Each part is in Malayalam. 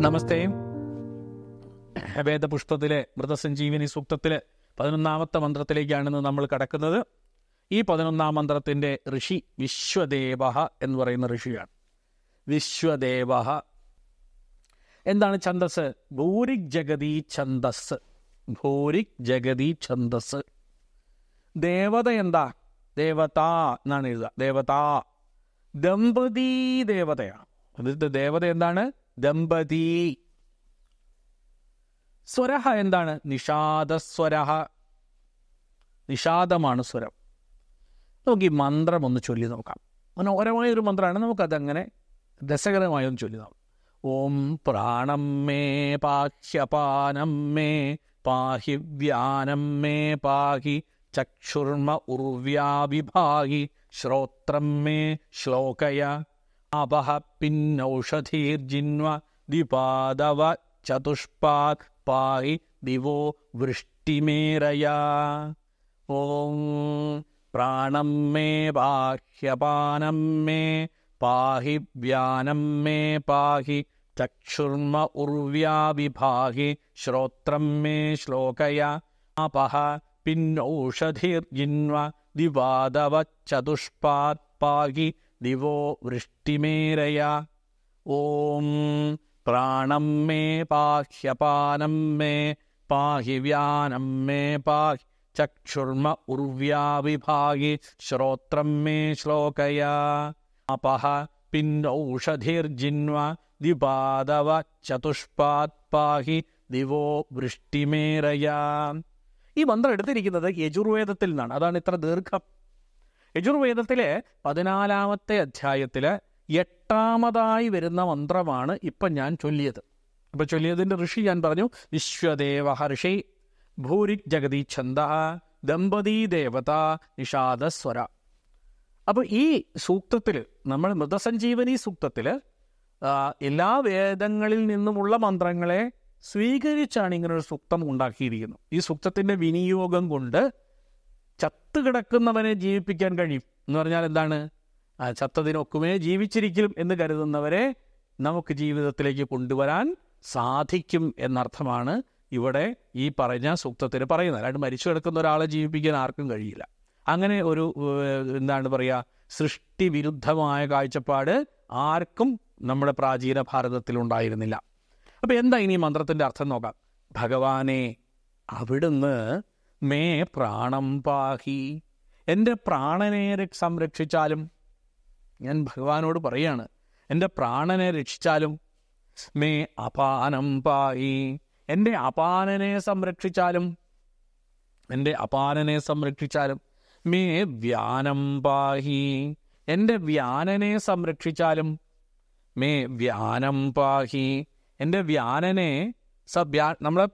നമസ്തേ. വേദപുഷ്പത്തിലെ മൃതസഞ്ജീവിനി സൂക്തത്തിലെ പതിനൊന്നാമത്തെ മന്ത്രത്തിലേക്കാണ് ഇന്ന് നമ്മൾ കടക്കുന്നത്. ഈ പതിനൊന്നാം മന്ത്രത്തിന്റെ ഋഷി വിശ്വദേവ എന്ന് പറയുന്ന ഋഷിയാണ്. വിശ്വദേവ എന്താണ് ഛന്ദസ്? ഭൂരിക് ജഗതി ഛന്ദസ്. ഭൂരിക് ജഗതി ഛന്ദസ്. ദേവത എന്താ? ദേവത എന്നാണ് എഴുതുക. ദേവത. ദമ്പതി ദേവതയാണ്. ദേവത എന്താണ്? ദമ്പതി. സ്വരഹ എന്താണ്? നിഷാദസ്വരഹ. നിഷാദമാണ് സ്വരം. നമുക്ക് ഈ മന്ത്രം ഒന്ന് ചൊല്ലി നോക്കാം. മനോഹരമായ ഒരു മന്ത്രമാണ്. നമുക്കതങ്ങനെ രസകരമായി ഒന്ന് ചൊല്ലി നോക്കാം. ഓം പ്രാണം മേ പാഹ്യപാനം മേ പാഹി വ്യാനം മേ പാഹി ചക്ഷുർമ ഉർവ്യാവിഭാഹി ശ്രോത്രം മേ ശ്ലോകയ. आपः पिन्नौषधीर्जिन्व द्विपादव पादव चतुष्पात्पाहि दिवो वृष्टिमेरया। ॐ प्राणं मे बाह्यपानं मे पाहि व्यानं मे पाहि चक्षुर्म उर्व्याविभाहि श्रोत्रं मे श्लोकय। आपः पिन्नौषधिर्जिन्व दिवादवच्चतुष्पात् पाहि ദിവോ വൃഷ്ടിമേരയ ഓം പ്രാണം മേ പാഹ്യപാനം മേ പാഹി വ്യാനം മേ പാഹി ചക്ഷുർമ ഉർവ്യാവിഭാഗി ശ്രോത്രം മേ ശ്ലോകയ അപഹ പിന്നൗഷധിർജിന്വ ദിപാദവ ചതുഷ്പാത് പാഹി ദിവോ വൃഷ്ടിമേരയ ഈ മന്ത്രം എടുത്തിരിക്കുന്നത് യജുർവേദത്തിൽ നിന്നാണ് അതാണ് ഇത്ര ദീർഘം. യജുർവേദത്തിലെ പതിനാലാമത്തെ അധ്യായത്തിൽ എട്ടാമതായി വരുന്ന മന്ത്രമാണ് ഇപ്പം ഞാൻ ചൊല്ലിയത്. ഇപ്പൊ ചൊല്ലിയതിന്റെ ഋഷി ഞാൻ പറഞ്ഞു വിശ്വദേവ ഋഷി ഭൂരിക് ജഗതി ഛന്ദ ദമ്പതി ദേവത നിഷാദസ്വര അപ്പൊ ഈ സൂക്തത്തിൽ നമ്മൾ മൃതസഞ്ജീവനി സൂക്തത്തിൽ എല്ലാ വേദങ്ങളിൽ നിന്നുമുള്ള മന്ത്രങ്ങളെ സ്വീകരിച്ചാണ് ഇങ്ങനൊരു സൂക്തം ഉണ്ടാക്കിയിരിക്കുന്നത്. ഈ സൂക്തത്തിന്റെ വിനിയോഗം കൊണ്ട് ചത്തുകിടക്കുന്നവനെ ജീവിപ്പിക്കാൻ കഴിയും. എന്ന് പറഞ്ഞാൽ എന്താണ്? ആ, ചത്തതിനൊക്കുമേ ജീവിച്ചിരിക്കും എന്ന് കരുതുന്നവരെ നമുക്ക് ജീവിതത്തിലേക്ക് കൊണ്ടുവരാൻ സാധിക്കും എന്നർത്ഥമാണ് ഇവിടെ ഈ പറഞ്ഞ സൂക്തത്തിന് പറയുന്നത്. അല്ലാണ്ട് മരിച്ചു കിടക്കുന്ന ഒരാളെ ജീവിപ്പിക്കാൻ ആർക്കും കഴിയില്ല. അങ്ങനെ ഒരു എന്താണ് പറയുക സൃഷ്ടി വിരുദ്ധമായ കാഴ്ചപ്പാട് ആർക്കും നമ്മുടെ പ്രാചീന ഭാരതത്തിൽ ഉണ്ടായിരുന്നില്ല. അപ്പം എന്താ ഇനി മന്ത്രത്തിന്റെ അർത്ഥം നോക്കാം? ഭഗവാനെ അവിടുന്ന് മേ പ്രാണം പാഹി. എന്റെ പ്രാണനെ സംരക്ഷിച്ചാലും ഞാൻ ഭഗവാനോട് പറയാണ് എന്റെ പ്രാണനെ രക്ഷിച്ചാലും മേ അപാനം പായി എന്റെ അപാനനെ സംരക്ഷിച്ചാലും എന്റെ അപാനനെ സംരക്ഷിച്ചാലും മേ വ്യാനം പാഹി. എന്റെ വ്യാനനെ സംരക്ഷിച്ചാലും മേ വ്യാനം പാഹി. എന്റെ വ്യാനനെ സഭ്യാ നമ്മളെ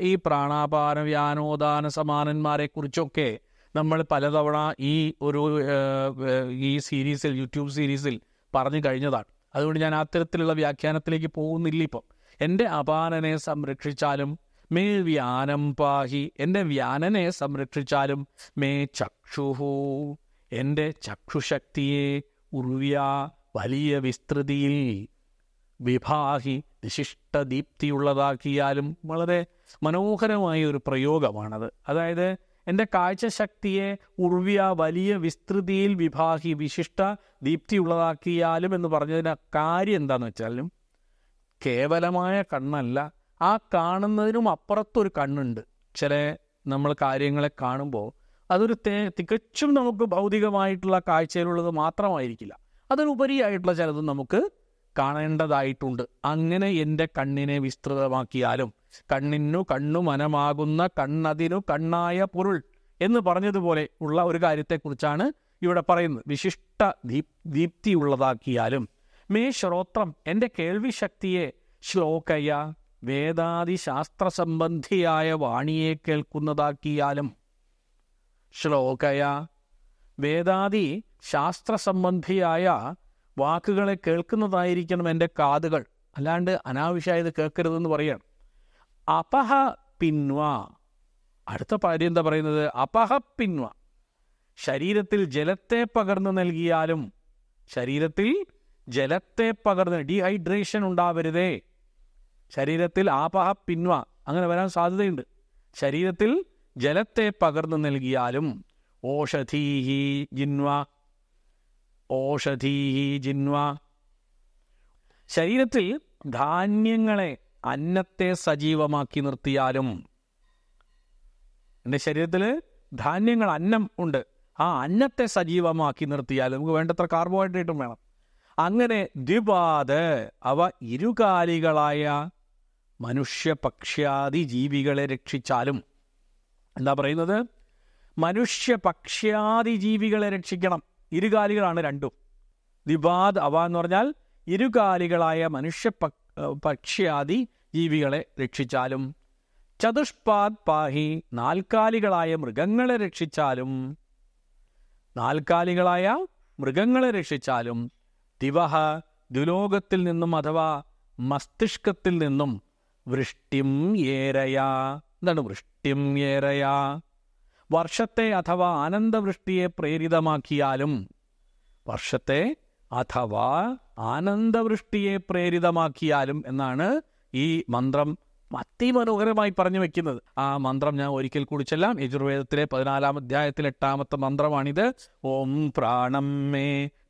ഈ പ്രാണാപാന വ്യാനോദാന സമാനന്മാരെ കുറിച്ചൊക്കെ നമ്മൾ പലതവണ ഈ ഒരു ഈ സീരീസിൽ യൂട്യൂബ് സീരീസിൽ പറഞ്ഞു കഴിഞ്ഞതാണ്. അതുകൊണ്ട് ഞാൻ അത്തരത്തിലുള്ള വ്യാഖ്യാനത്തിലേക്ക് പോകുന്നില്ല ഇപ്പം എന്റെ അപാനനെ സംരക്ഷിച്ചാലും മേ വ്യാനം പാഹി എന്റെ വ്യാനനെ സംരക്ഷിച്ചാലും മേ ചക്ഷുഹു എന്റെ ചക്ഷുശക്തിയെ ഉറിയ വലിയ വിസ്തൃതിയിൽ വിഭാഹി വിശിഷ്ട ദീപ്തിയുള്ളതാക്കിയാലും വളരെ മനോഹരമായ ഒരു പ്രയോഗമാണത്. അതായത് എന്റെ കാഴ്ചശക്തിയെ ഉർവ്യ വലിയ വിസ്തൃതിയിൽ വിഭാഗി വിശിഷ്ട ദീപ്തിയുള്ളതാക്കിയാലും എന്ന് പറഞ്ഞതിന് കാര്യം എന്താണെന്ന് വെച്ചാലും കേവലമായ കണ്ണല്ല. ആ കാണുന്നതിനും അപ്പുറത്തൊരു കണ്ണുണ്ട്. ചില നമ്മൾ കാര്യങ്ങളെ കാണുമ്പോൾ അതൊരു തേ തികച്ചും നമുക്ക് ഭൗതികമായിട്ടുള്ള കാഴ്ചയിലുള്ളത് മാത്രമായിരിക്കില്ല. അതിനുപരിയായിട്ടുള്ള ചിലതും നമുക്ക് കാണേണ്ടതായിട്ടുണ്ട്. അങ്ങനെ എന്റെ കണ്ണിനെ വിസ്തൃതമാക്കിയാലും കണ്ണിനു കണ്ണു മനമാകുന്ന കണ്ണതിനു കണ്ണായ പൊരുൾ എന്ന് പറഞ്ഞതുപോലെ ഉള്ള ഒരു കാര്യത്തെക്കുറിച്ചാണ് ഇവിടെ പറയുന്നത്. വിശിഷ്ട ദീപ് ദീപ്തിയുള്ളതാക്കിയാലും മേ ശ്രോത്രം എന്റെ കേൾവി ശക്തിയെ ശ്ലോകയ വേദാദി ശാസ്ത്ര സംബന്ധിയായ വാണിയെ കേൾക്കുന്നതാക്കിയാലും ശ്ലോകയ വേദാദി ശാസ്ത്ര സംബന്ധിയായ വാക്കുകളെ കേൾക്കുന്നതായിരിക്കണം എന്റെ കാതുകൾ. അല്ലാണ്ട് അനാവശ്യമായത് കേൾക്കരുതെന്ന് പറയണം. അപഹ പിൻവ. അടുത്ത കാര്യം എന്താ പറയുന്നത്? അപഹ പിൻവ. ശരീരത്തിൽ ജലത്തെ പകർന്നു നൽകിയാലും ശരീരത്തിൽ ജലത്തെ പകർന്ന് ഡീഹൈഡ്രേഷൻ ഉണ്ടാവരുതേ. ശരീരത്തിൽ ആപഹ പിൻവ. അങ്ങനെ വരാൻ സാധ്യതയുണ്ട്. ശരീരത്തിൽ ജലത്തെ പകർന്നു നൽകിയാലും ഓഷധീഹി ജിൻവ. ഓഷധീഹി ജിൻവ ശരീരത്തിൽ ധാന്യങ്ങളെ അന്നത്തെ സജീവമാക്കി നിർത്തിയാലും എന്റെ ശരീരത്തിൽ ധാന്യങ്ങൾ അന്നം ഉണ്ട്. ആ അന്നത്തെ സജീവമാക്കി നിർത്തിയാലും നമുക്ക് വേണ്ടത്ര കാർബോഹൈഡ്രേറ്റും വേണം. അങ്ങനെ ദ്വിപാത് അവ ഇരുകാലികളായ മനുഷ്യ പക്ഷ്യാദി ജീവികളെ രക്ഷിച്ചാലും എന്താ പറയുന്നത്? മനുഷ്യ പക്ഷ്യാദി ജീവികളെ രക്ഷിക്കണം. ഇരുകാലികളാണ് രണ്ടും. ദിബാദ് അവ എന്ന് പറഞ്ഞാൽ ഇരുകാലികളായ മനുഷ്യ പക്ഷിയാദി പക്ഷ്യാദി ജീവികളെ രക്ഷിച്ചാലും ചതുഷ്പാദ് പാഹി നാൽക്കാലികളായ മൃഗങ്ങളെ രക്ഷിച്ചാലും നാൽക്കാലികളായ മൃഗങ്ങളെ രക്ഷിച്ചാലും ദിവഹ ദുലോകത്തിൽ നിന്നും അഥവാ മസ്തിഷ്കത്തിൽ നിന്നും വൃഷ്ടിം ഏരയാ. എന്താണ് വൃഷ്ടിം ഏരയാ? വർഷത്തെ അഥവാ ആനന്ദവൃഷ്ടിയെ പ്രേരിതമാക്കിയാലും വർഷത്തെ അഥവാ ആനന്ദവൃഷ്ടിയെ പ്രേരിതമാക്കിയാലും എന്നാണ് ഈ മന്ത്രം അതിമനോഹരമായി പറഞ്ഞു വെക്കുന്നത്. ആ മന്ത്രം ഞാൻ ഒരിക്കൽ കൂടി ചെല്ലാം. യജുർവേദത്തിലെ പതിനാലാം അധ്യായത്തിലെ എട്ടാമത്തെ മന്ത്രമാണിത്. ഓം പ്രാണം മേ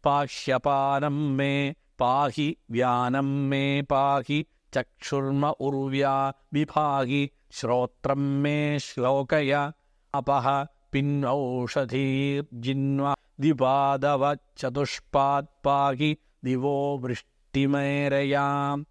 പാശ്യപാനം മേ പാഹി വ്യാനം മേ പാഹി ചക്ഷുർമ ഉർവ്യ വിഭാഹി ശ്രോത്രം മേ ശ്ലോകയ അപഹ പിന്നൗഷധീർജിന്വ ദിപാദവ ചതുഷ്പാത് പാഹി ദിവോ വൃഷ്ടിമേരയാം.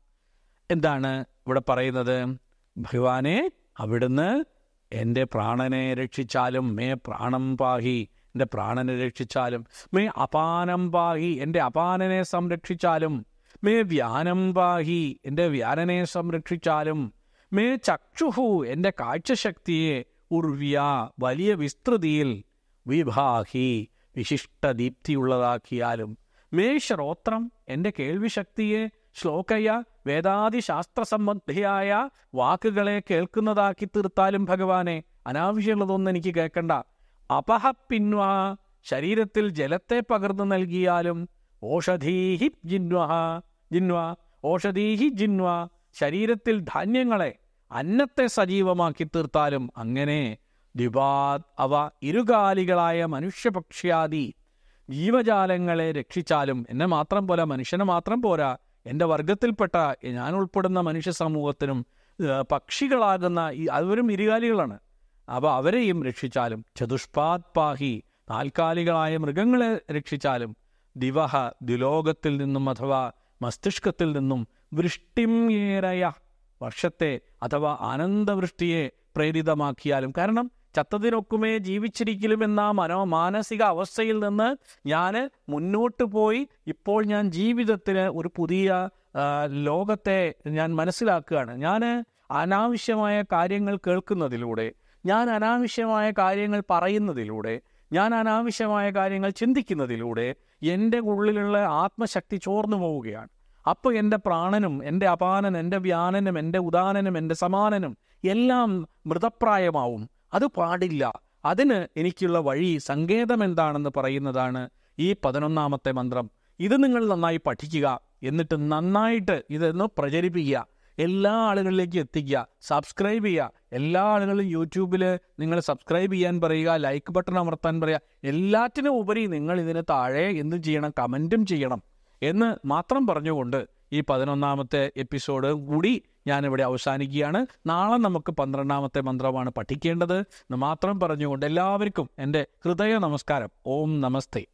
എന്താണ് ഇവിടെ പറയുന്നത്? ഭഗവാനെ അവിടുന്ന് എന്റെ പ്രാണനെ രക്ഷിച്ചാലും മേ പ്രാണം പാഹി എന്റെ പ്രാണനെ രക്ഷിച്ചാലും മേ അപാനം പാഹി എന്റെ അപാനനെ സംരക്ഷിച്ചാലും മേ വ്യാനം പാഹി എന്റെ വ്യാനനെ സംരക്ഷിച്ചാലും മേ ചക്ഷുഹു എന്റെ കാഴ്ചശക്തിയെ ഉർവ്യ വലിയ വിസ്തൃതിയിൽ വിഭാഹി വിശിഷ്ട ദീപ്തിയുള്ളതാക്കിയാലും മേ ശ്രോത്രം എന്റെ കേൾവിശക്തിയെ ശ്ലോകയ വേദാദി ശാസ്ത്ര സംബന്ധിയായ വാക്കുകളെ കേൾക്കുന്നതാക്കി തീർത്താലും ഭഗവാനെ അനാവശ്യമുള്ളതൊന്നും എനിക്ക് കേൾക്കണ്ട. അപഹ പിൻവ ശരീരത്തിൽ ജലത്തെ പകർന്നു നൽകിയാലും ഓഷധീഹി ജിൻവ ജിൻവ ഓഷധീഹി ജിൻവ ശരീരത്തിൽ ധാന്യങ്ങളെ അന്നത്തെ സജീവമാക്കി തീർത്താലും അങ്ങനെ ദിവാത് അവ ഇരുകാലികളായ മനുഷ്യപക്ഷ്യാദി ജീവജാലങ്ങളെ രക്ഷിച്ചാലും എന്നെ മാത്രം പോരാ മനുഷ്യനെ മാത്രം പോരാ എന്റെ വർഗത്തിൽപ്പെട്ട ഞാൻ ഉൾപ്പെടുന്ന മനുഷ്യ സമൂഹത്തിനും പക്ഷികളാകുന്ന ഈ അവരും ഇരുകാലികളാണ് അപ്പോൾ അവരെയും രക്ഷിച്ചാലും ചതുഷ്പാത് പാഹി താൽക്കാലികളായ മൃഗങ്ങളെ രക്ഷിച്ചാലും ദിവഹ ദുലോകത്തിൽ നിന്നും അഥവാ മസ്തിഷ്കത്തിൽ നിന്നും വൃഷ്ടിം ഏറയ. വർഷത്തെ അഥവാ ആനന്ദവൃഷ്ടിയെ പ്രേരിതമാക്കിയാലും കാരണം ചത്തതിനൊക്കുമേ ജീവിച്ചിരിക്കലും എന്ന മനോ മാനസിക അവസ്ഥയിൽ നിന്ന് ഞാൻ മുന്നോട്ട് പോയി ഇപ്പോൾ ഞാൻ ജീവിതത്തിന് ഒരു പുതിയ ലോകത്തെ ഞാൻ മനസ്സിലാക്കുകയാണ്. ഞാൻ അനാവശ്യമായ കാര്യങ്ങൾ കേൾക്കുന്നതിലൂടെ ഞാൻ അനാവശ്യമായ കാര്യങ്ങൾ പറയുന്നതിലൂടെ ഞാൻ അനാവശ്യമായ കാര്യങ്ങൾ ചിന്തിക്കുന്നതിലൂടെ എന്റെ ഉള്ളിലുള്ള ആത്മശക്തി ചോർന്നു പോവുകയാണ്. അപ്പോൾ എന്റെ പ്രാണനും എന്റെ അപാനനും എന്റെ വ്യാനനും എന്റെ ഉദാനനും എന്റെ സമാനനും എല്ലാം മൃതപ്രായമാവും. അത് പാടില്ല. അതിന് എനിക്കുള്ള വഴി സങ്കേതം എന്താണെന്ന് പറയുന്നതാണ് ഈ പതിനൊന്നാമത്തെ മന്ത്രം. ഇത് നിങ്ങൾ നന്നായി പഠിക്കുക. എന്നിട്ട് നന്നായിട്ട് ഇതൊന്ന് പ്രചരിപ്പിക്കുക. എല്ലാ ആളുകളിലേക്കും എത്തിക്കുക. സബ്സ്ക്രൈബ് ചെയ്യുക. എല്ലാ ആളുകളും യൂട്യൂബിൽ നിങ്ങൾ സബ്സ്ക്രൈബ് ചെയ്യാൻ പറയുക ലൈക്ക് ബട്ടൺ അമർത്താൻ പറയുക. എല്ലാറ്റിനും ഉപരി നിങ്ങൾ ഇതിന് താഴെ എന്ത് ചെയ്യണം കമന്റും ചെയ്യണം. എന്ന് മാത്രം പറഞ്ഞുകൊണ്ട് ഈ പതിനൊന്നാമത്തെ എപ്പിസോഡ് കൂടി ഞാനിവിടെ അവസാനിക്കുകയാണ്. നാളെ നമുക്ക് പന്ത്രണ്ടാമത്തെ മന്ത്രമാണ് പഠിക്കേണ്ടത് എന്ന് മാത്രം പറഞ്ഞുകൊണ്ട് എല്ലാവർക്കും എന്റെ ഹൃദയ നമസ്കാരം. ഓം നമസ്തേ.